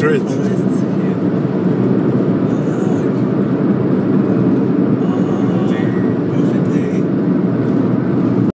Madrid.